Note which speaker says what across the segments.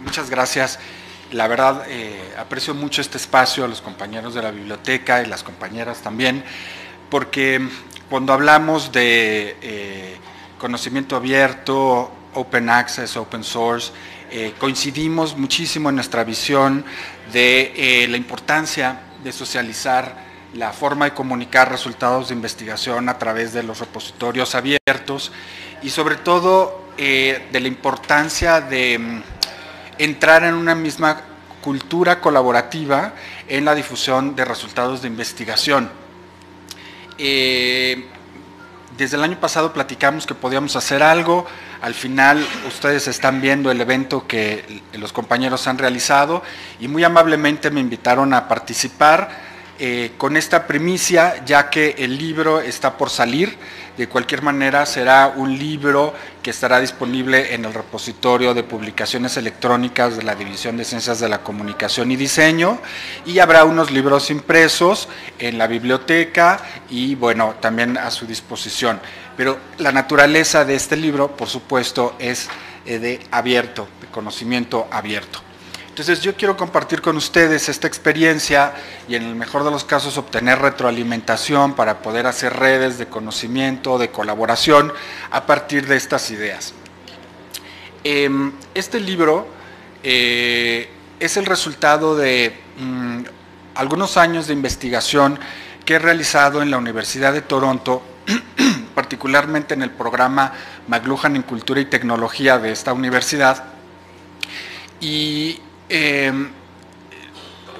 Speaker 1: muchas gracias. La verdad, eh, aprecio mucho este espacio a los compañeros de la biblioteca y las compañeras también, porque cuando hablamos de eh, conocimiento abierto, open access, open source, eh, coincidimos muchísimo en nuestra visión de la importancia de socializar la forma de comunicar resultados de investigación a través de los repositorios abiertos y sobre todo de la importancia de entrar en una misma cultura colaborativa en la difusión de resultados de investigación. Eh, desde el año pasado platicamos que podíamos hacer algo, al final ustedes están viendo el evento que los compañeros han realizado y muy amablemente me invitaron a participar eh, con esta primicia, ya que el libro está por salir. De cualquier manera, será un libro que estará disponible en el repositorio de publicaciones electrónicas de la División de Ciencias de la Comunicación y Diseño y habrá unos libros impresos en la biblioteca y, bueno, también a su disposición. Pero la naturaleza de este libro, por supuesto, es eh, de abierto, de conocimiento abierto. Entonces yo quiero compartir con ustedes esta experiencia y en el mejor de los casos obtener retroalimentación para poder hacer redes de conocimiento, de colaboración a partir de estas ideas. Em, este libro eh, es el resultado de mm, algunos años de investigación que he realizado en la Universidad de Toronto, particularmente en el programa McLuhan en Cultura y Tecnología de esta universidad. Y Em,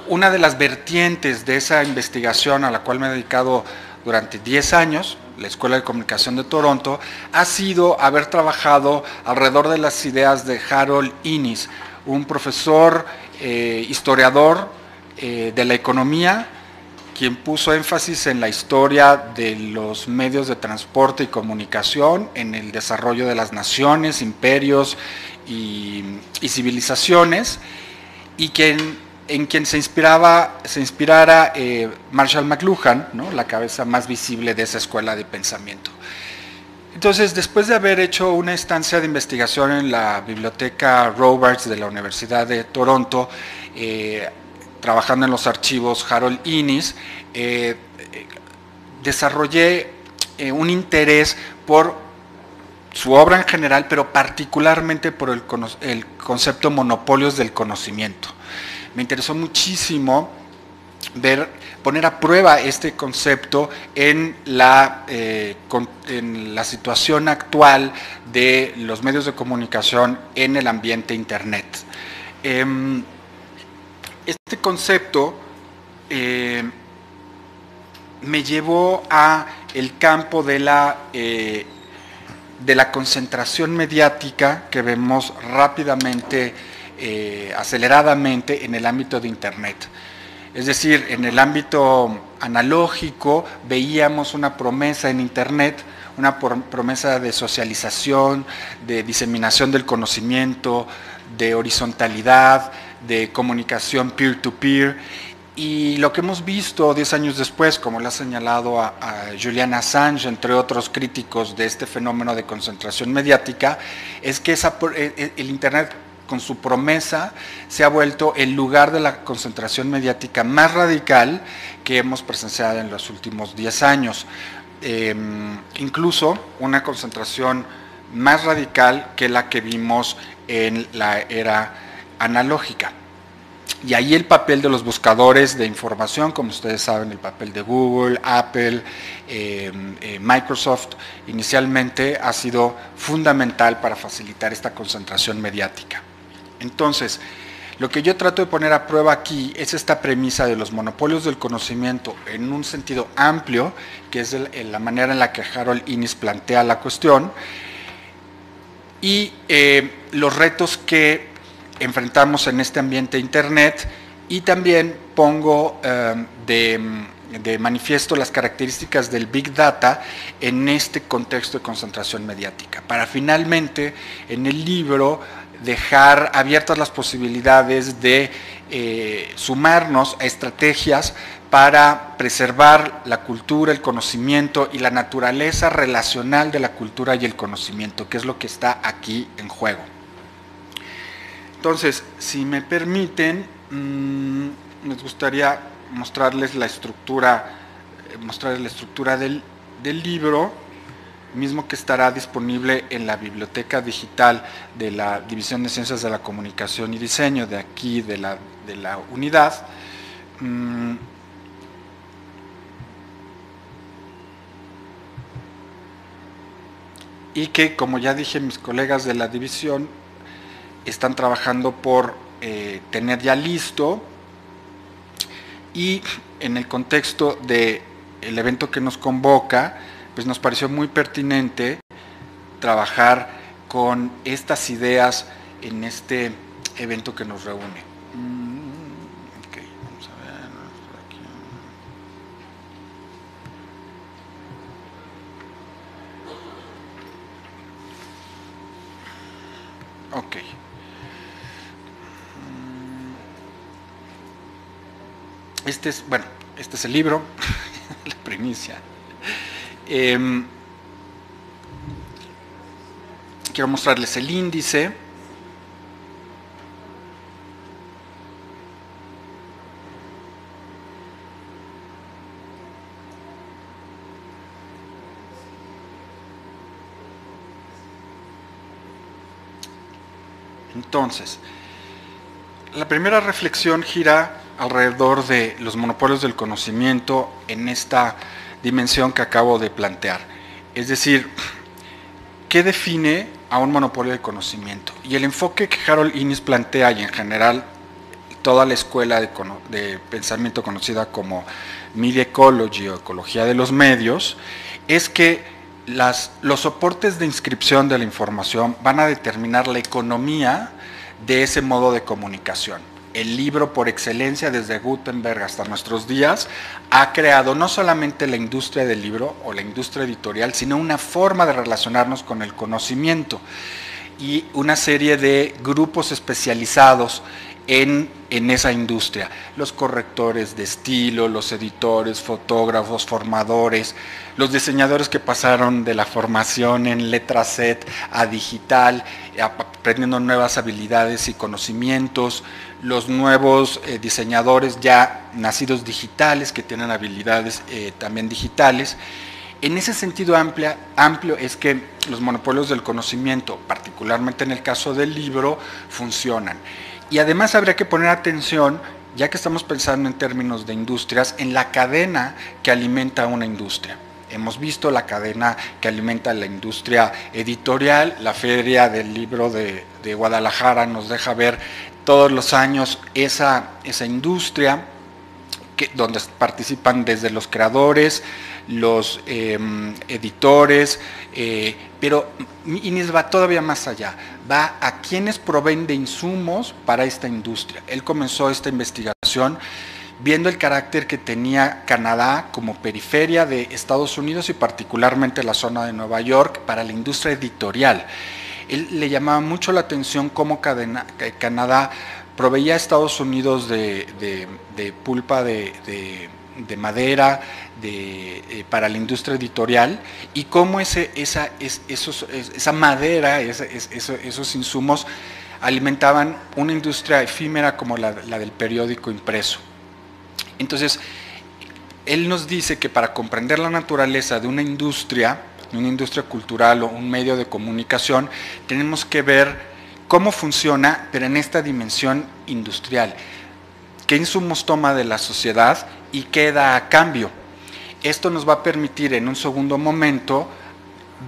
Speaker 1: una de las vertientes de esa investigación a la cual me he dedicado durante 10 años, la Escuela de Comunicación de Toronto, ha sido haber trabajado alrededor de las ideas de Harold Innis, un profesor eh, historiador eh, de la economía, quien puso énfasis en la historia de los medios de transporte y comunicación, en el desarrollo de las naciones, imperios y civilizaciones y quien, en quien se, inspiraba, se inspirara eh, Marshall McLuhan, ¿no? la cabeza más visible de esa escuela de pensamiento. Entonces, después de haber hecho una estancia de investigación en la biblioteca Roberts de la Universidad de Toronto, eh, trabajando en los archivos Harold Innis, eh, desarrollé un interés por su obra en general, pero particularmente por el, concepto monopolios del conocimiento. Me interesó muchísimo ver, poner a prueba este concepto en la, eh, en la situación actual de los medios de comunicación en el ambiente Internet. Em, este concepto eh, me llevó a el campo de la eh, de la concentración mediática que vemos rápidamente, eh, aceleradamente en el ámbito de Internet. Es decir, en el ámbito analógico veíamos una promesa en Internet, una promesa de socialización, de diseminación del conocimiento, de horizontalidad, de comunicación peer-to-peer. Y lo que hemos visto 10 años después, como le ha señalado a, Julian Assange, entre otros críticos de este fenómeno de concentración mediática, es que e, e, el Internet con su promesa se ha vuelto el lugar de la concentración mediática más radical que hemos presenciado en los últimos 10 años. Em, incluso una concentración más radical que la que vimos en la era analógica. Y ahí el papel de los buscadores de información, como ustedes saben, el papel de Google, Apple, eh, eh, Microsoft, inicialmente ha sido fundamental para facilitar esta concentración mediática. Entonces, lo que yo trato de poner a prueba aquí es esta premisa de los monopolios del conocimiento en un sentido amplio, que es la manera en la que Harold Innis plantea la cuestión, y eh, los retos que enfrentamos en este ambiente Internet y también pongo eh, de, manifiesto las características del Big Data en este contexto de concentración mediática, para finalmente en el libro dejar abiertas las posibilidades de eh, sumarnos a estrategias para preservar la cultura, el conocimiento y la naturaleza relacional de la cultura y el conocimiento, que es lo que está aquí en juego. Entonces, si me permiten, mm, me gustaría mostrarles la estructura, eh, mostrarles la estructura del, del libro mismo que estará disponible en la biblioteca digital de la División de Ciencias de la Comunicación y Diseño de aquí, de la, de la unidad. Mm. Y que, como ya dije, mis colegas de la división están trabajando por eh, tener ya listo y en el contexto del el evento que nos convoca, pues nos pareció muy pertinente trabajar con estas ideas en este evento que nos reúne. Mm, vamos a ver, aquí. Ok. Este es, bueno, este es el libro, la primicia. Em, quiero mostrarles el índice. Entonces, la primera reflexión gira alrededor de los monopolios del conocimiento en esta dimensión que acabo de plantear. Es decir, ¿qué define a un monopolio de conocimiento? Y el enfoque que Harold Innis plantea y en general toda la escuela de, pensamiento conocida como Media Ecology o Ecología de los Medios, es que los soportes de inscripción de la información van a determinar la economía de ese modo de comunicación el libro por excelencia desde Gutenberg hasta nuestros días, ha creado no solamente la industria del libro o la industria editorial, sino una forma de relacionarnos con el conocimiento y una serie de grupos especializados en, en, esa industria. Los correctores de estilo, los editores, fotógrafos, formadores, los diseñadores que pasaron de la formación en letra set a digital, aprendiendo nuevas habilidades y conocimientos, los nuevos eh, diseñadores ya nacidos digitales, que tienen habilidades eh, también digitales. En ese sentido amplia, amplio es que los monopolios del conocimiento, particularmente en el caso del libro, funcionan. Y además habría que poner atención, ya que estamos pensando en términos de industrias, en la cadena que alimenta una industria. Hemos visto la cadena que alimenta la industria editorial, la feria del libro de, Guadalajara nos deja ver todos los años esa, esa industria que, donde participan desde los creadores, los em, editores, eh, pero Inés va todavía más allá, va a quienes proveen de insumos para esta industria. Él comenzó esta investigación viendo el carácter que tenía Canadá como periferia de Estados Unidos y particularmente la zona de Nueva York para la industria editorial él le llamaba mucho la atención cómo Canadá proveía a Estados Unidos de, pulpa de, madera eh, para la industria editorial y cómo ese, esa, esa madera, esos insumos alimentaban una industria efímera como la del periódico impreso. Entonces, él nos dice que para comprender la naturaleza de una industria, una industria cultural o un medio de comunicación, tenemos que ver cómo funciona, pero en esta dimensión industrial. ¿Qué insumos toma de la sociedad y qué da a cambio? Esto nos va a permitir en un segundo momento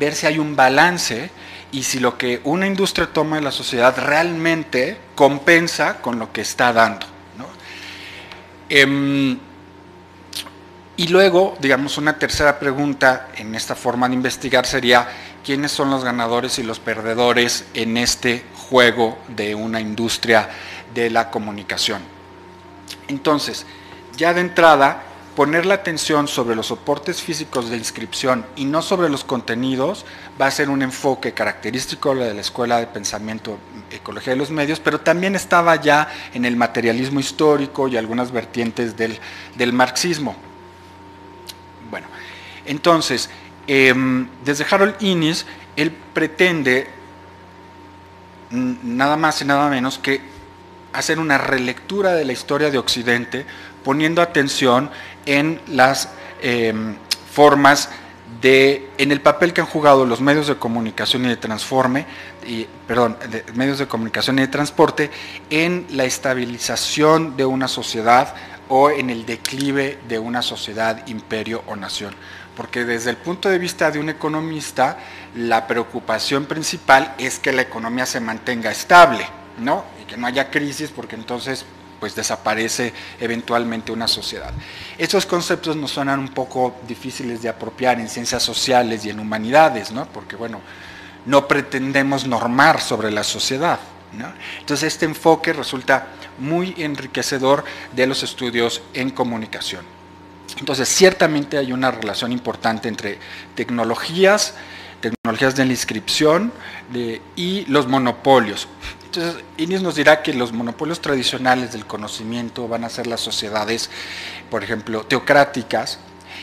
Speaker 1: ver si hay un balance y si lo que una industria toma de la sociedad realmente compensa con lo que está dando. Em, y luego, digamos, una tercera pregunta en esta forma de investigar sería, ¿quiénes son los ganadores y los perdedores en este juego de una industria de la comunicación? Entonces, ya de entrada, poner la atención sobre los soportes físicos de inscripción y no sobre los contenidos va a ser un enfoque característico de la Escuela de Pensamiento Ecología de los Medios, pero también estaba ya en el materialismo histórico y algunas vertientes del, del marxismo. Bueno, entonces, em, desde Harold Innis, él pretende nada más y nada menos que hacer una relectura de la historia de Occidente, poniendo atención en las em, formas de, en el papel que han jugado los medios de comunicación y de transforme, y, perdón, medios de comunicación y de transporte en la estabilización de una sociedad o en el declive de una sociedad, imperio o nación. Porque desde el punto de vista de un economista, la preocupación principal es que la economía se mantenga estable, ¿no? Que no haya crisis, porque entonces pues desaparece eventualmente una sociedad. Estos conceptos nos suenan un poco difíciles de apropiar en ciencias sociales y en humanidades, ¿no? porque bueno, no pretendemos normar sobre la sociedad. Entonces este enfoque resulta muy enriquecedor de los estudios en comunicación. Entonces ciertamente hay una relación importante entre tecnologías, tecnologías de la inscripción y los monopolios. Entonces, Inés nos dirá que los monopolios tradicionales del conocimiento van a ser las sociedades, por ejemplo, teocráticas,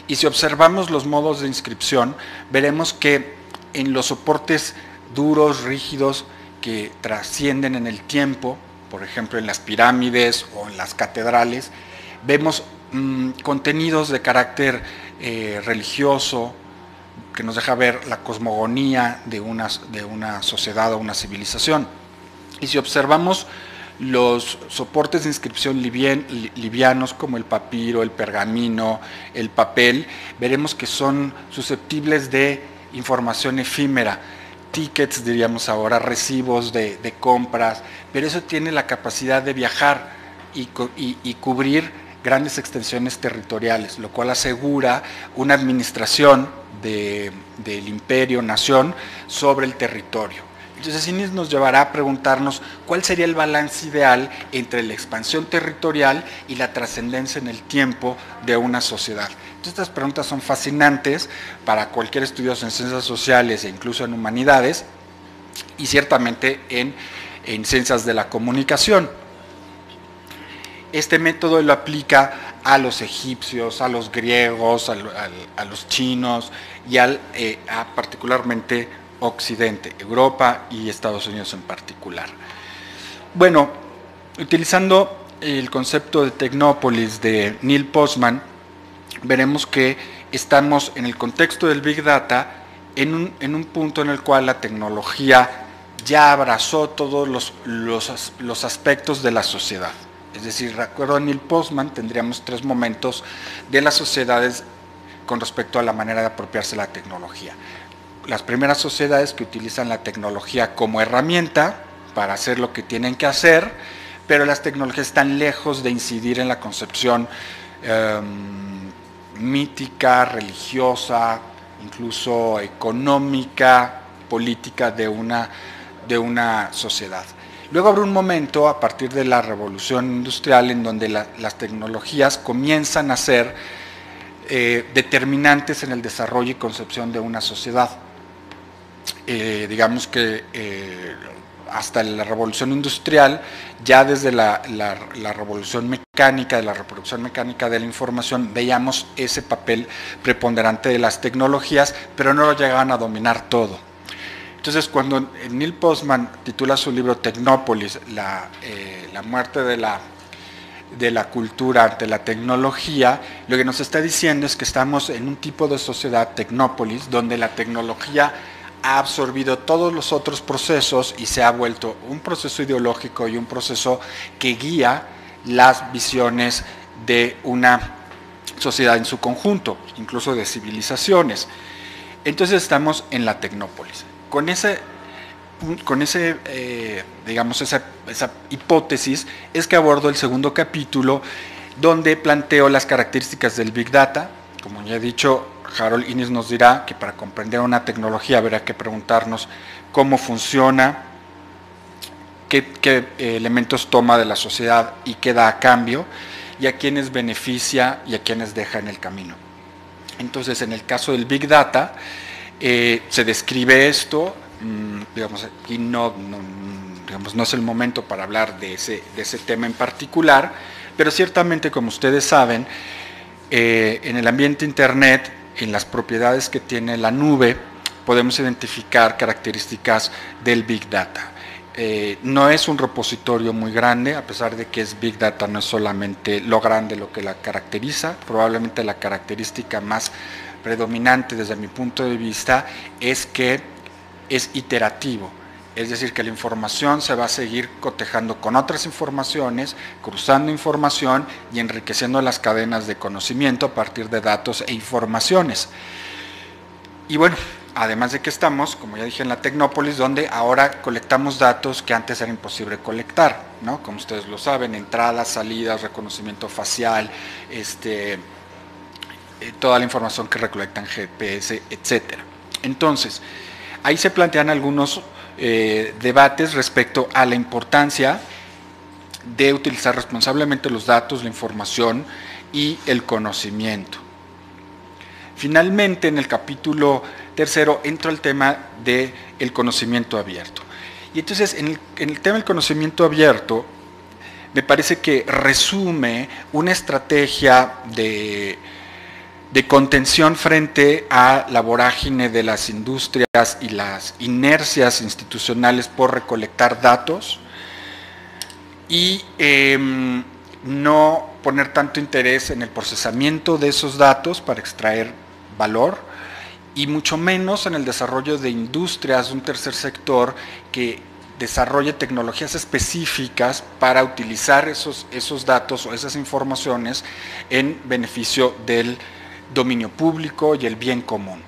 Speaker 1: y si observamos los modos de inscripción, veremos que en los soportes duros, rígidos, que trascienden en el tiempo, por ejemplo en las pirámides o en las catedrales, vemos mm, contenidos de carácter eh, religioso, que nos deja ver la cosmogonía de una, de una sociedad o una civilización. Y si observamos los soportes de inscripción livianos como el papiro, el pergamino, el papel, veremos que son susceptibles de información efímera, tickets diríamos ahora, recibos de, compras, pero eso tiene la capacidad de viajar y, cubrir grandes extensiones territoriales, lo cual asegura una administración del imperio, nación, sobre el territorio. Entonces Inés nos llevará a preguntarnos cuál sería el balance ideal entre la expansión territorial y la trascendencia en el tiempo de una sociedad. Entonces, estas preguntas son fascinantes para cualquier estudioso en ciencias sociales e incluso en humanidades y ciertamente en, ciencias de la comunicación. Este método lo aplica a los egipcios, a los griegos, a, los chinos y al, eh, a particularmente Occidente, Europa y Estados Unidos en particular. Bueno, utilizando el concepto de Tecnópolis de Neil Postman, veremos que estamos en el contexto del Big Data en un, punto en el cual la tecnología ya abrazó todos los, los, aspectos de la sociedad. Es decir, recuerdo a Neil Postman, tendríamos tres momentos de las sociedades con respecto a la manera de apropiarse la tecnología las primeras sociedades que utilizan la tecnología como herramienta para hacer lo que tienen que hacer, pero las tecnologías están lejos de incidir en la concepción em, mítica, religiosa, incluso económica, política de una, de una sociedad. Luego habrá un momento a partir de la revolución industrial en donde las tecnologías comienzan a ser eh, determinantes en el desarrollo y concepción de una sociedad. Eh, digamos que eh, hasta la revolución industrial, ya desde la, revolución mecánica, de la reproducción mecánica de la información, veíamos ese papel preponderante de las tecnologías, pero no lo llegaban a dominar todo. Entonces, cuando Neil Postman titula su libro Tecnópolis, la, eh, muerte de la, de la cultura ante la tecnología, lo que nos está diciendo es que estamos en un tipo de sociedad tecnópolis, donde la tecnología ha absorbido todos los otros procesos y se ha vuelto un proceso ideológico y un proceso que guía las visiones de una sociedad en su conjunto, incluso de civilizaciones. Entonces estamos en la tecnópolis. Con ese, con ese eh, digamos, esa, esa hipótesis es que abordo el segundo capítulo donde planteo las características del Big Data. Como ya he dicho, Harold Innes nos dirá que para comprender una tecnología habrá que preguntarnos cómo funciona, qué, eh, elementos toma de la sociedad y qué da a cambio, y a quiénes beneficia y a quiénes deja en el camino. Entonces, en el caso del Big Data, eh, se describe esto, mm, digamos, aquí no, digamos, no es el momento para hablar de ese, de ese tema en particular, pero ciertamente, como ustedes saben, eh, en el ambiente Internet en las propiedades que tiene la nube podemos identificar características del Big Data. eh, no es un repositorio muy grande, a pesar de que es Big Data, no es solamente lo grande lo que la caracteriza, probablemente la característica más predominante desde mi punto de vista es que es iterativo, es decir, que la información se va a seguir cotejando con otras informaciones, cruzando información y enriqueciendo las cadenas de conocimiento a partir de datos e informaciones. Y bueno, además de que estamos, como ya dije, en la Tecnópolis, donde ahora colectamos datos que antes era imposible colectar, ¿no? Como ustedes lo saben, entradas, salidas, reconocimiento facial, este, eh, toda la información que recolectan GPS, etcétera. Entonces, ahí se plantean algunos eh, debates respecto a la importancia de utilizar responsablemente los datos, la información y el conocimiento. Finalmente, en el capítulo tercero, entra el tema del el conocimiento abierto. Y entonces, en el tema del conocimiento abierto, me parece que resume una estrategia de de contención frente a la vorágine de las industrias y las inercias institucionales por recolectar datos y em, no poner tanto interés en el procesamiento de esos datos para extraer valor y mucho menos en el desarrollo de industrias, un tercer sector que desarrolle tecnologías específicas para utilizar esos, esos datos o esas informaciones en beneficio del dominio público y el bien común.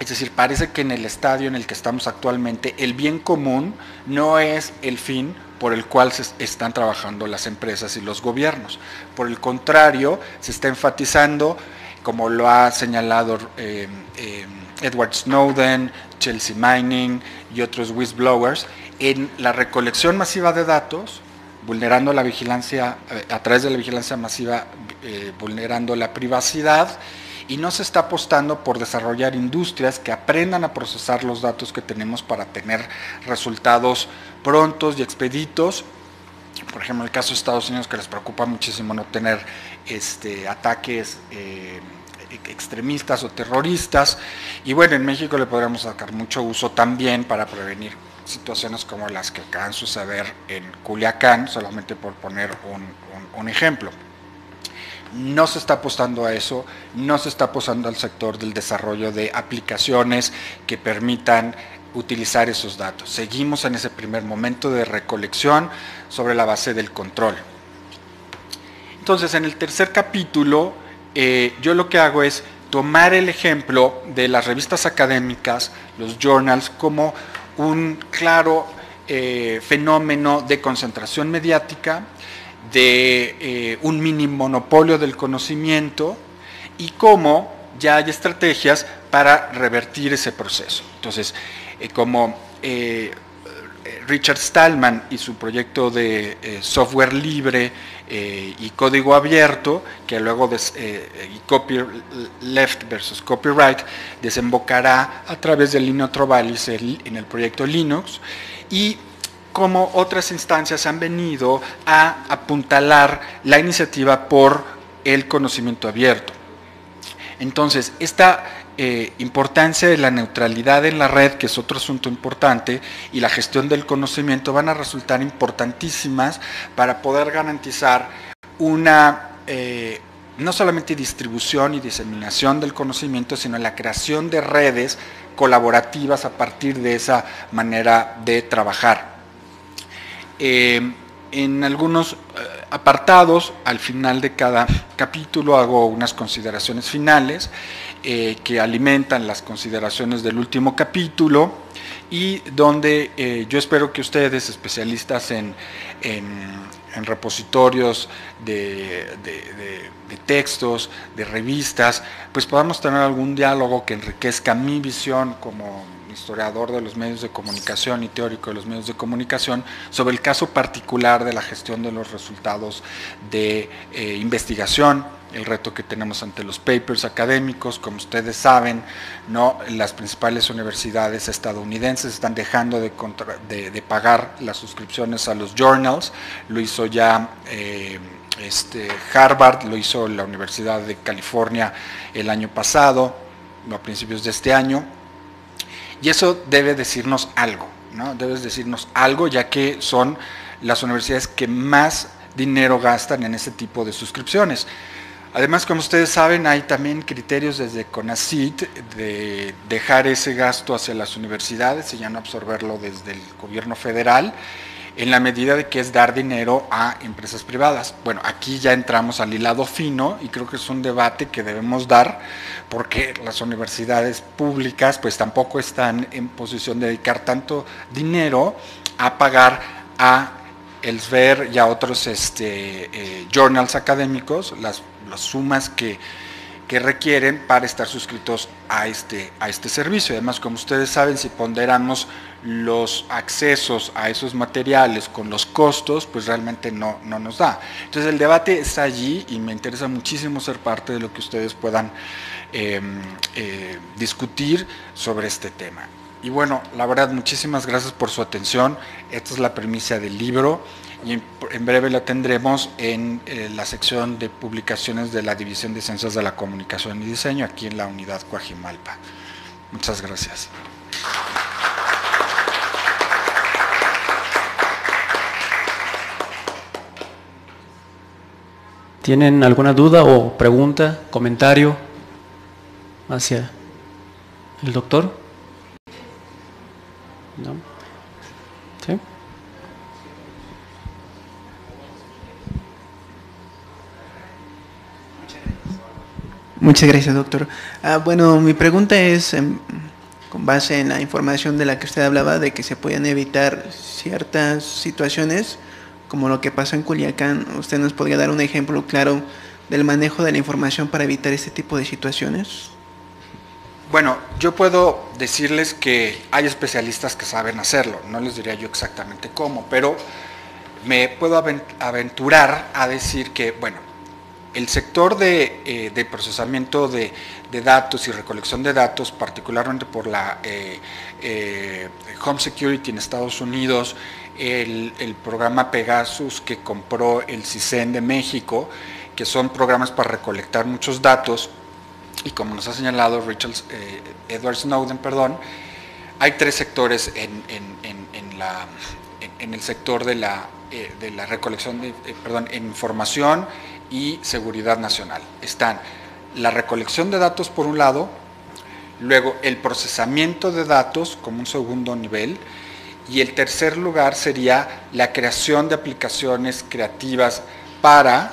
Speaker 1: Es decir, parece que en el estadio en el que estamos actualmente, el bien común no es el fin por el cual se están trabajando las empresas y los gobiernos. Por el contrario, se está enfatizando, como lo ha señalado eh, eh, Edward Snowden, Chelsea Mining y otros whistleblowers, en la recolección masiva de datos, vulnerando la vigilancia, eh, a través de la vigilancia masiva, vulnerando la privacidad y no se está apostando por desarrollar industrias que aprendan a procesar los datos que tenemos para tener resultados prontos y expeditos. Por ejemplo, el caso de Estados Unidos, que les preocupa muchísimo no tener este, ataques eh, extremistas o terroristas. Y bueno, en México le podríamos sacar mucho uso también para prevenir situaciones como las que acaban de suceder en Culiacán, solamente por poner un ejemplo. No se está apostando a eso, no se está apostando al sector del desarrollo de aplicaciones que permitan utilizar esos datos. Seguimos en ese primer momento de recolección sobre la base del control. Entonces, en el tercer capítulo, eh, yo lo que hago es tomar el ejemplo de las revistas académicas, los journals, como un claro eh, fenómeno de concentración mediática de eh, un mini monopolio del conocimiento y cómo ya hay estrategias para revertir ese proceso. Entonces, eh, como eh, Richard Stallman y su proyecto de software libre y código abierto, que luego de, left versus copyright, desembocará a través del Linux Trovalis en el proyecto Linux, y como otras instancias han venido a apuntalar la iniciativa por el conocimiento abierto. Entonces, esta eh, importancia de la neutralidad en la red, que es otro asunto importante, y la gestión del conocimiento van a resultar importantísimas para poder garantizar una eh, no solamente distribución y diseminación del conocimiento, sino la creación de redes colaborativas a partir de esa manera de trabajar. Eh, en algunos eh, apartados, al final de cada capítulo, hago unas consideraciones finales eh, que alimentan las consideraciones del último capítulo y donde yo espero que ustedes, especialistas en, repositorios de, de, textos, de revistas, pues podamos tener algún diálogo que enriquezca mi visión como historiador de los medios de comunicación y teórico de los medios de comunicación, sobre el caso particular de la gestión de los resultados de eh, investigación, el reto que tenemos ante los papers académicos, como ustedes saben, ¿no? las principales universidades estadounidenses están dejando de, pagar las suscripciones a los journals, lo hizo ya eh, este, Harvard, lo hizo la Universidad de California el año pasado, a principios de este año, y eso debe decirnos algo. ¿no? Debes decirnos algo, ya que son las universidades que más dinero gastan en ese tipo de suscripciones. Además, como ustedes saben, hay también criterios desde CONACIT de dejar ese gasto hacia las universidades y ya no absorberlo desde el gobierno federal en la medida de que es dar dinero a empresas privadas. Bueno, aquí ya entramos al hilado fino y creo que es un debate que debemos dar porque las universidades públicas pues tampoco están en posición de dedicar tanto dinero a pagar a el SVER y a otros este, eh, journals académicos, las, sumas que, requieren para estar suscritos a este, a este servicio. Además, como ustedes saben, si ponderamos los accesos a esos materiales con los costos, pues realmente no, no nos da. Entonces el debate está allí y me interesa muchísimo ser parte de lo que ustedes puedan em, eh, discutir sobre este tema. Y bueno, la verdad, muchísimas gracias por su atención. Esta es la premisa del libro y en, breve la tendremos en eh, la sección de publicaciones de la División de Ciencias de la Comunicación y Diseño aquí en la unidad Coajimalpa. Muchas gracias.
Speaker 2: ¿Tienen alguna duda o pregunta, comentario hacia el doctor? ¿No? ¿Sí?
Speaker 3: Muchas gracias, doctor. Ah, bueno, mi pregunta es, em, con base en la información de la que usted hablaba, de que se pueden evitar ciertas situaciones, como lo que pasó en Culiacán, ¿usted nos podría dar un ejemplo claro del manejo de la información para evitar este tipo de situaciones?
Speaker 1: Bueno, yo puedo decirles que hay especialistas que saben hacerlo, no les diría yo exactamente cómo, pero me puedo aventurar a decir que, bueno, el sector de, eh, procesamiento de, datos y recolección de datos, particularmente por la eh, eh, Home Security en Estados Unidos, el, programa Pegasus que compró el CISEN de México, que son programas para recolectar muchos datos, y como nos ha señalado Richard, eh, Edward Snowden, perdón, hay tres sectores en, en el sector de la, eh, de la recolección de eh, perdón, información y seguridad nacional. Están la recolección de datos por un lado, luego el procesamiento de datos como un segundo nivel, y el tercer lugar sería la creación de aplicaciones creativas para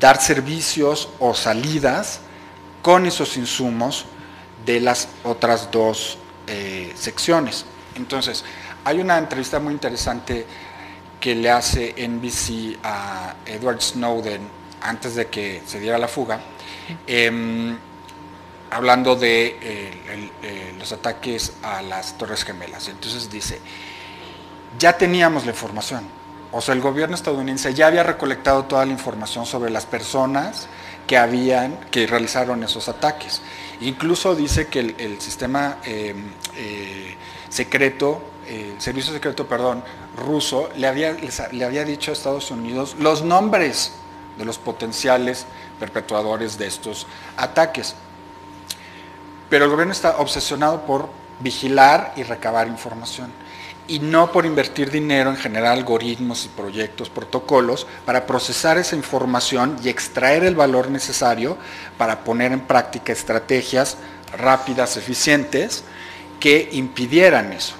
Speaker 1: dar servicios o salidas con esos insumos de las otras dos eh, secciones. Entonces, hay una entrevista muy interesante que le hace NBC a Edward Snowden antes de que se diera la fuga, em, hablando de eh, eh, los ataques a las Torres Gemelas. Entonces dice, ya teníamos la información, o sea, el gobierno estadounidense ya había recolectado toda la información sobre las personas, que habían, que realizaron esos ataques. Incluso dice que el, sistema em, eh, secreto, el servicio secreto, perdón, ruso, le había, le había dicho a Estados Unidos los nombres de los potenciales perpetuadores de estos ataques. Pero el gobierno está obsesionado por vigilar y recabar información y no por invertir dinero en generar algoritmos y proyectos, protocolos, para procesar esa información y extraer el valor necesario para poner en práctica estrategias rápidas, eficientes, que impidieran eso.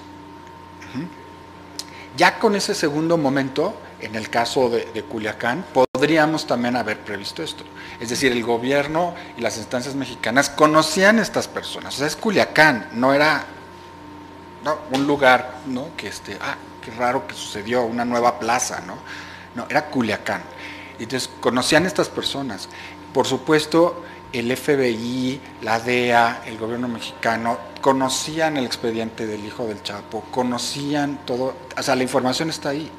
Speaker 1: Ya con ese segundo momento, en el caso de, Culiacán, podríamos también haber previsto esto. Es decir, el gobierno y las instancias mexicanas conocían a estas personas. O sea, es Culiacán, no era un lugar, ¿no? Que este, ah, qué raro que sucedió, una nueva plaza, ¿no? No, era Culiacán. Entonces, conocían estas personas. Por supuesto, el FBI, la DEA, el gobierno mexicano, conocían el expediente del hijo del Chapo, conocían todo, o sea, la información está ahí,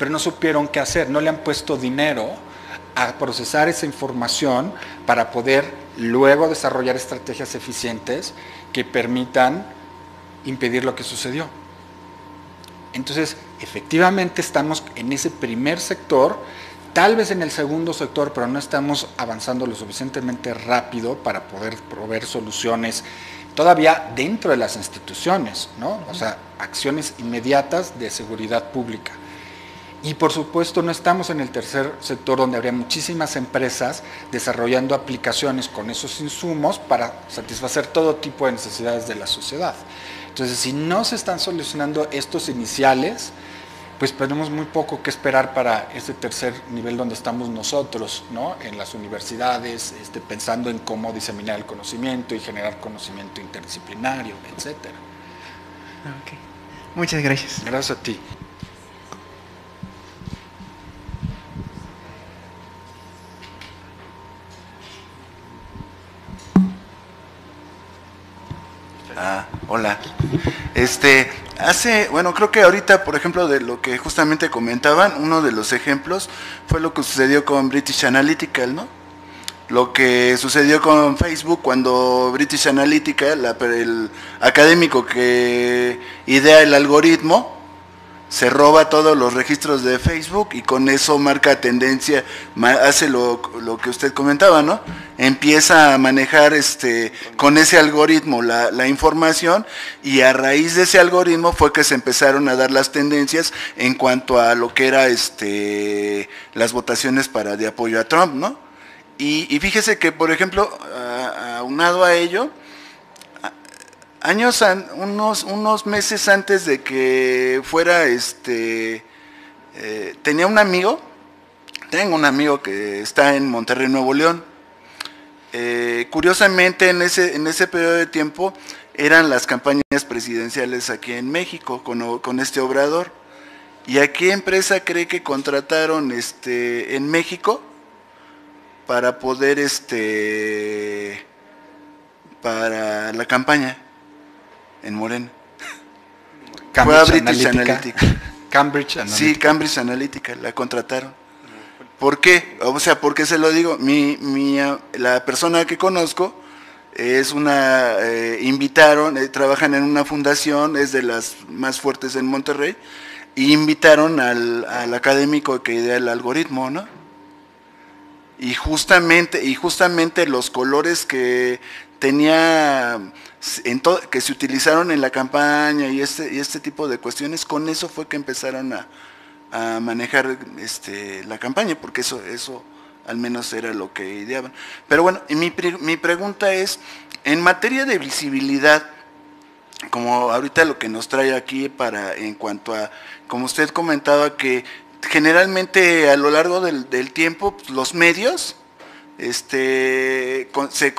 Speaker 1: pero no supieron qué hacer, no le han puesto dinero a procesar esa información para poder luego desarrollar estrategias eficientes que permitan impedir lo que sucedió. Entonces, efectivamente estamos en ese primer sector, tal vez en el segundo sector, pero no estamos avanzando lo suficientemente rápido para poder proveer soluciones todavía dentro de las instituciones, ¿no? O sea, acciones inmediatas de seguridad pública. Y por supuesto no estamos en el tercer sector donde habría muchísimas empresas desarrollando aplicaciones con esos insumos para satisfacer todo tipo de necesidades de la sociedad. Entonces, si no se están solucionando estos iniciales, pues tenemos muy poco que esperar para este tercer nivel donde estamos nosotros, ¿no? En las universidades, este, pensando en cómo diseminar el conocimiento y generar conocimiento interdisciplinario, etcétera.
Speaker 3: Okay. Muchas gracias.
Speaker 1: Gracias a ti.
Speaker 4: Ah, hola. Este, hace, bueno, creo que ahorita, por ejemplo, de lo que justamente comentaban, uno de los ejemplos fue lo que sucedió con British Analytical, ¿no? Lo que sucedió con Facebook cuando British Analytical, el académico que idea el algoritmo, se roba todos los registros de Facebook y con eso marca tendencia, hace lo, que usted comentaba, ¿no? Empieza a manejar este, con ese algoritmo la, información y a raíz de ese algoritmo fue que se empezaron a dar las tendencias en cuanto a lo que era este, las votaciones para de apoyo a Trump, ¿no? Y, fíjese que, por ejemplo, aunado a ello, años, unos, unos meses antes de que fuera, este, eh, tenía un amigo, tengo un amigo que está en Monterrey, Nuevo León. Eh, curiosamente, en ese, en ese periodo de tiempo eran las campañas presidenciales aquí en México con, con este obrador. ¿Y a qué empresa cree que contrataron este, en México para poder, este, para la campaña? En Morena.
Speaker 1: Cambridge Fue a British Analytica.
Speaker 4: Cambridge Analytica. Sí, Cambridge Analytica, la contrataron. ¿Por qué? O sea, ¿por qué se lo digo? Mi, mi, la persona que conozco es una, eh, invitaron, eh, trabajan en una fundación, es de las más fuertes en Monterrey, y invitaron al, al académico que idea el algoritmo, ¿no? Y justamente, y justamente los colores que tenía que se utilizaron en la campaña y este, y este tipo de cuestiones, con eso fue que empezaron a, manejar este, la campaña, porque eso, eso al menos era lo que ideaban. Pero bueno, mi, mi pregunta es, en materia de visibilidad, como ahorita lo que nos trae aquí para en cuanto a, como usted comentaba, que generalmente a lo largo del, del tiempo pues, los medios este,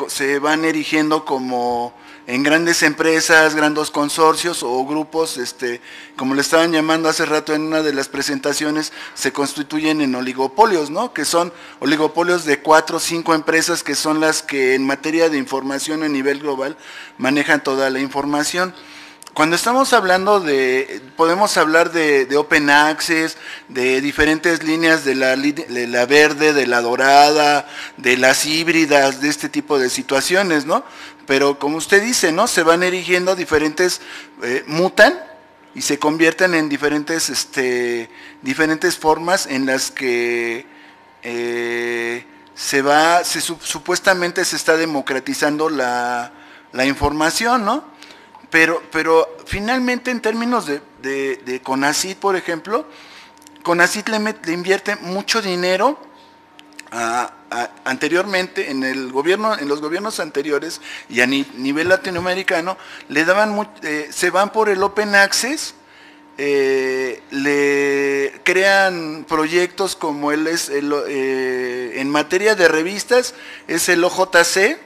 Speaker 4: se, van erigiendo como en grandes empresas, grandes consorcios o grupos, este, como le estaban llamando hace rato en una de las presentaciones, se constituyen en oligopolios, ¿no? Que son oligopolios de cuatro o cinco empresas que son las que en materia de información a nivel global manejan toda la información. Cuando estamos hablando de, podemos hablar de, Open Access, de diferentes líneas de la, de la, verde, de la dorada, de las híbridas, de este tipo de situaciones, ¿no? Pero como usted dice, ¿no? Se van erigiendo diferentes, eh, mutan y se convierten en diferentes, este, diferentes formas en las que eh, se va, se, supuestamente se está democratizando la, la información, ¿no? Pero, pero finalmente en términos de, de, CONACIT, por ejemplo, CONACIT le, invierte mucho dinero anteriormente en el gobierno, en los gobiernos anteriores y a nivel latinoamericano, le daban eh, se van por el open access, eh, le crean proyectos como es eh, en materia de revistas, es el OJC,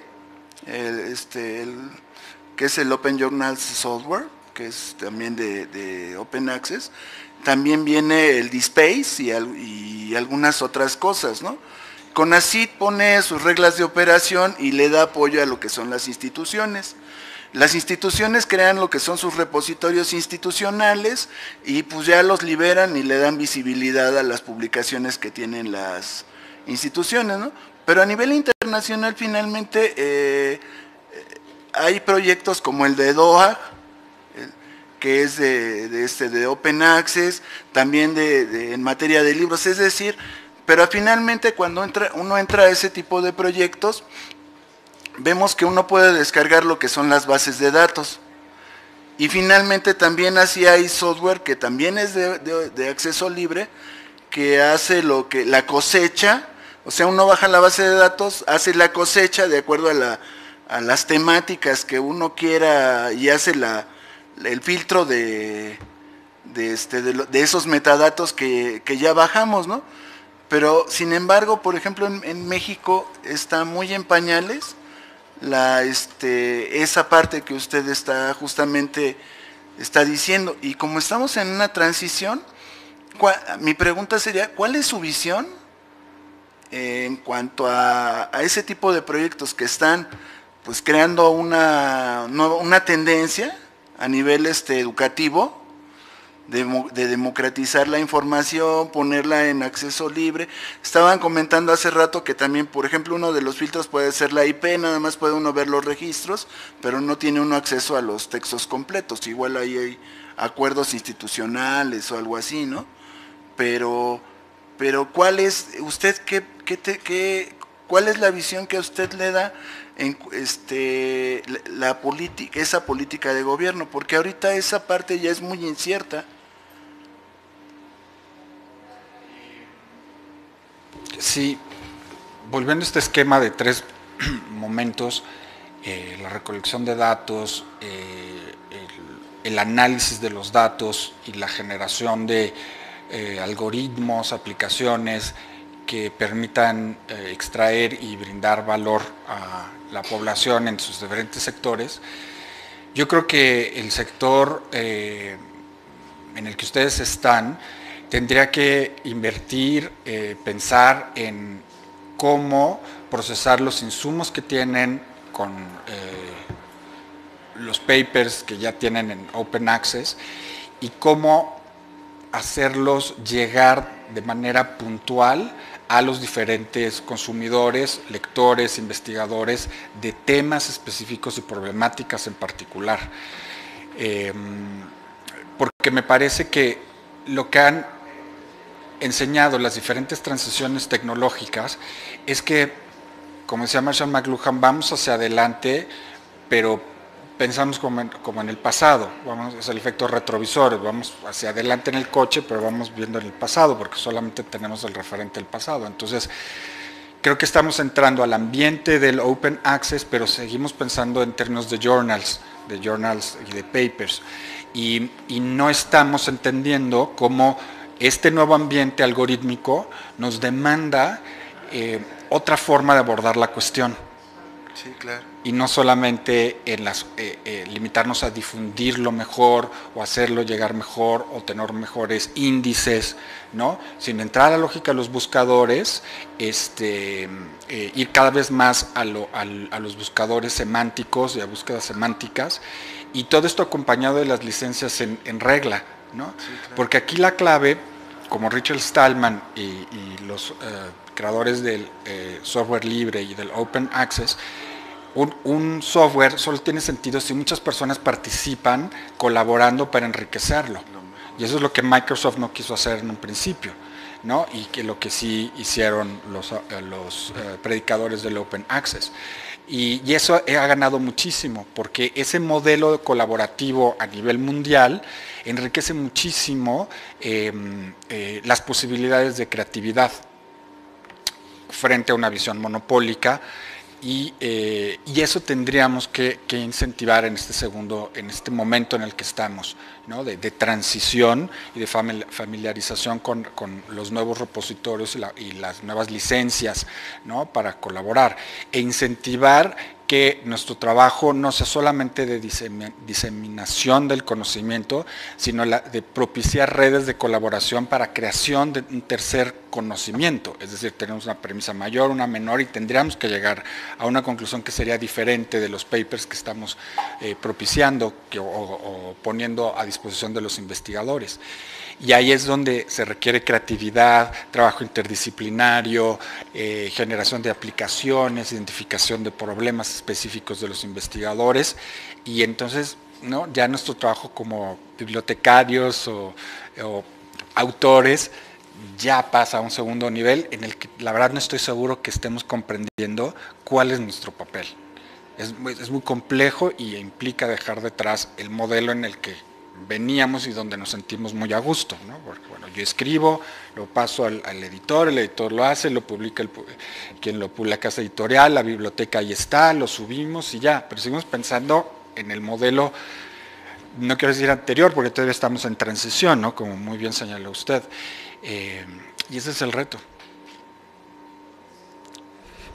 Speaker 4: este, el, que es el Open Journal Software, que es también de, Open Access. También viene el DSpace y, y, algunas otras cosas, ¿no? CONACIT pone sus reglas de operación y le da apoyo a lo que son las instituciones. Las instituciones crean lo que son sus repositorios institucionales y pues ya los liberan y le dan visibilidad a las publicaciones que tienen las instituciones, ¿no? Pero a nivel internacional finalmente eh, hay proyectos como el de DOA, que es de, este, de Open Access, también de, en materia de libros, es decir, pero finalmente cuando entra, uno entra a ese tipo de proyectos, vemos que uno puede descargar lo que son las bases de datos. Y finalmente también así hay software que también es de, acceso libre, que hace lo que la cosecha, o sea, uno baja la base de datos, hace la cosecha de acuerdo a, las temáticas que uno quiera y hace la, el filtro de, de, este, de, esos metadatos que, ya bajamos, ¿no? Pero sin embargo, por ejemplo, en, en México está muy en pañales la, este, esa parte que usted está justamente está diciendo. Y como estamos en una transición, mi pregunta sería, ¿cuál es su visión en cuanto a, ese tipo de proyectos que están pues creando una, una tendencia a nivel este, educativo de, democratizar la información, ponerla en acceso libre. Estaban comentando hace rato que también, por ejemplo, uno de los filtros puede ser la IP, nada más puede uno ver los registros, pero no tiene uno acceso a los textos completos. Igual ahí hay acuerdos institucionales o algo así, ¿no? Pero, pero ¿cuál es, usted qué, qué, qué cuál es la visión que usted le da en este, la política, esa política de gobierno? Porque ahorita esa parte ya es muy incierta
Speaker 1: Sí, volviendo a este esquema de tres momentos, eh, la recolección de datos, eh, el, análisis de los datos y la generación de eh, algoritmos, aplicaciones que permitan extraer y brindar valor a la población en sus diferentes sectores. Yo creo que el sector en el que ustedes están tendría que invertir, eh, pensar en cómo procesar los insumos que tienen con eh, los papers que ya tienen en Open Access y cómo hacerlos llegar de manera puntual a los diferentes consumidores, lectores, investigadores de temas específicos y problemáticas en particular. Em, porque me parece que lo que han enseñado las diferentes transiciones tecnológicas es que, como decía Marshall McLuhan, vamos hacia adelante, pero pensamos como en, el pasado, vamos, es el efecto retrovisor, vamos hacia adelante en el coche, pero vamos viendo en el pasado, porque solamente tenemos el referente del pasado. Entonces, creo que estamos entrando al ambiente del open access, pero seguimos pensando en términos de journals, de journals y de papers, y, y no estamos entendiendo cómo este nuevo ambiente algorítmico nos demanda eh, otra forma de abordar la cuestión.
Speaker 4: Sí, claro.
Speaker 1: Y no solamente en las, eh, eh, limitarnos a difundirlo mejor o hacerlo llegar mejor o tener mejores índices, ¿no? Sin entrar a la lógica de los buscadores, este, ir cada vez más a, los buscadores semánticos y a búsquedas semánticas. Y todo esto acompañado de las licencias en regla porque aquí la clave, como Richard Stallman y, los eh, creadores del eh, software libre y del open access, un, software solo tiene sentido si muchas personas participan colaborando para enriquecerlo. Y eso es lo que Microsoft no quiso hacer en un principio. ¿no? y que lo que sí hicieron los, eh, los predicadores del Open Access. Y, y, eso ha ganado muchísimo, porque ese modelo colaborativo a nivel mundial enriquece muchísimo em, eh, las posibilidades de creatividad frente a una visión monopólica y, eh, eso tendríamos que, incentivar en este segundo, en este momento en el que estamos, de, transición y de familiarización con, los nuevos repositorios y, las nuevas licencias para colaborar e incentivar que nuestro trabajo no sea solamente de diseminación del conocimiento, sino de propiciar redes de colaboración para creación de un tercer conocimiento. Es decir, tenemos una premisa mayor, una menor y tendríamos que llegar a una conclusión que sería diferente de los papers que estamos eh, propiciando o poniendo a disposición de los investigadores. Y ahí es donde se requiere creatividad, trabajo interdisciplinario, eh, generación de aplicaciones, identificación de problemas específicos de los investigadores. Y entonces, ¿no? ya nuestro trabajo como bibliotecarios o, autores ya pasa a un segundo nivel en el que la verdad no estoy seguro que estemos comprendiendo cuál es nuestro papel. Es, es muy complejo y implica dejar detrás el modelo en el que veníamos y donde nos sentimos muy a gusto, ¿no? Porque bueno, yo escribo, lo paso al, editor, el editor lo hace, lo publica el, quien lo publica la casa editorial, la biblioteca ahí está, lo subimos y ya, pero seguimos pensando en el modelo, no quiero decir anterior, porque todavía estamos en transición, ¿no? Como muy bien señaló usted. Eh, y ese es el reto.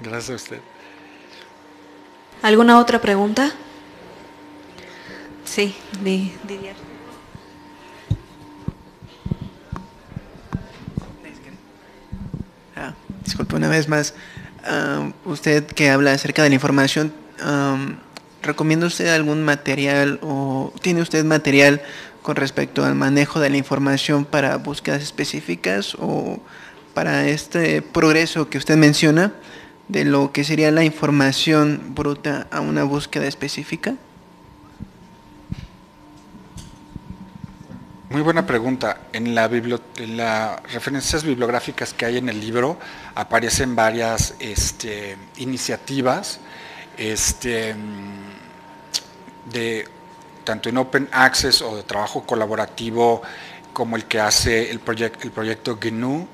Speaker 1: Gracias a usted.
Speaker 5: ¿Alguna otra pregunta? Sí, Didier.
Speaker 3: Ah, disculpe una vez más. usted que habla acerca de la información, ¿recomienda usted algún material o tiene usted material con respecto al manejo de la información para búsquedas específicas o para este progreso que usted menciona de lo que sería la información bruta a una búsqueda específica?
Speaker 1: Muy buena pregunta. En, las referencias bibliográficas que hay en el libro aparecen varias este, iniciativas este, de tanto en Open Access o de trabajo colaborativo como el que hace el, el proyecto GNU,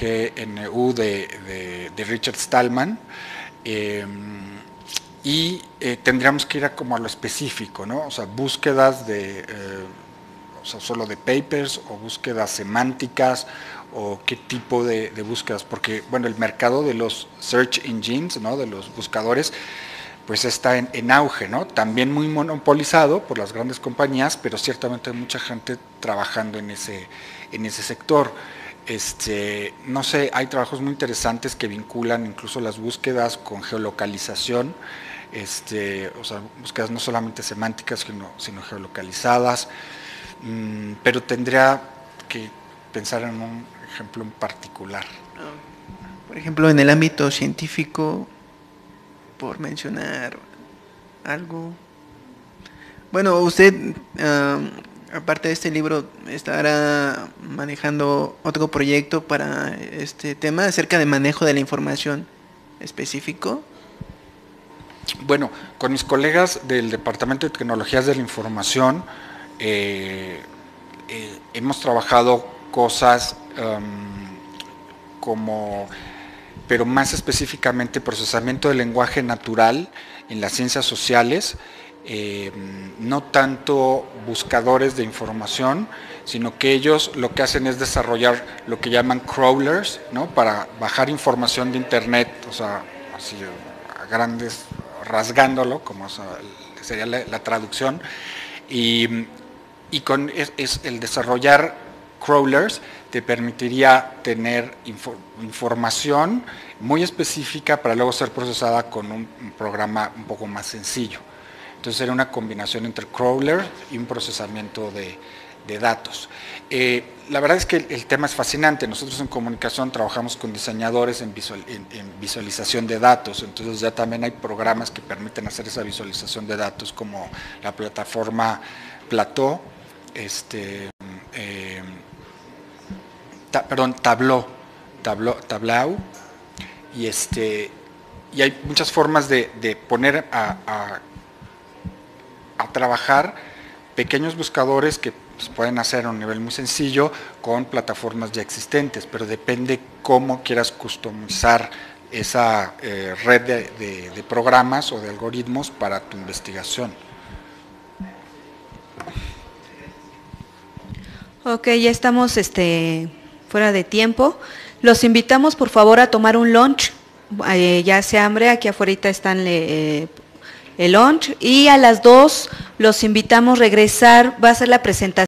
Speaker 1: GNU de, Richard Stallman. Em, y eh, tendríamos que ir a como a lo específico, ¿no? O sea, búsquedas de eh, o solo de papers o búsquedas semánticas o qué tipo de, búsquedas, porque bueno, el mercado de los search engines, ¿no? de los buscadores, pues está en, auge, ¿no? También muy monopolizado por las grandes compañías, pero ciertamente hay mucha gente trabajando en ese, en ese sector. Este, no sé, hay trabajos muy interesantes que vinculan incluso las búsquedas con geolocalización, este, o sea, búsquedas no solamente semánticas, sino, sino geolocalizadas. Mm, pero tendría que pensar en un ejemplo en particular.
Speaker 3: Por ejemplo, en el ámbito científico, por mencionar algo. Bueno, usted, aparte de este libro, estará manejando otro proyecto para este tema acerca de manejo de la información específico.
Speaker 1: Bueno, con mis colegas del Departamento de Tecnologías de la Información, eh, eh, hemos trabajado cosas um, como, pero más específicamente procesamiento del lenguaje natural en las ciencias sociales, eh, no tanto buscadores de información, sino que ellos lo que hacen es desarrollar lo que llaman crawlers, ¿no? para bajar información de internet, o sea, así a grandes, rasgándolo, como sería la traducción, y y con es, el desarrollar crawlers te permitiría tener información muy específica para luego ser procesada con un, programa un poco más sencillo. Entonces sería una combinación entre crawler y un procesamiento de, datos. Eh, la verdad es que el, tema es fascinante. Nosotros en comunicación trabajamos con diseñadores en, en, visualización de datos, entonces ya también hay programas que permiten hacer esa visualización de datos como la plataforma Plateau, este, eh, perdón, Tableau, Tableau, y este, y hay muchas formas de, poner a, a, trabajar pequeños buscadores que pues, pueden hacer a un nivel muy sencillo con plataformas ya existentes, pero depende cómo quieras customizar esa eh, red de programas o de algoritmos para tu investigación.
Speaker 5: Ok, ya estamos este, fuera de tiempo. Los invitamos por favor a tomar un lunch. Eh, ya se hambre, aquí afuera están eh, el lunch. Y a las dos los invitamos a regresar, va a ser la presentación.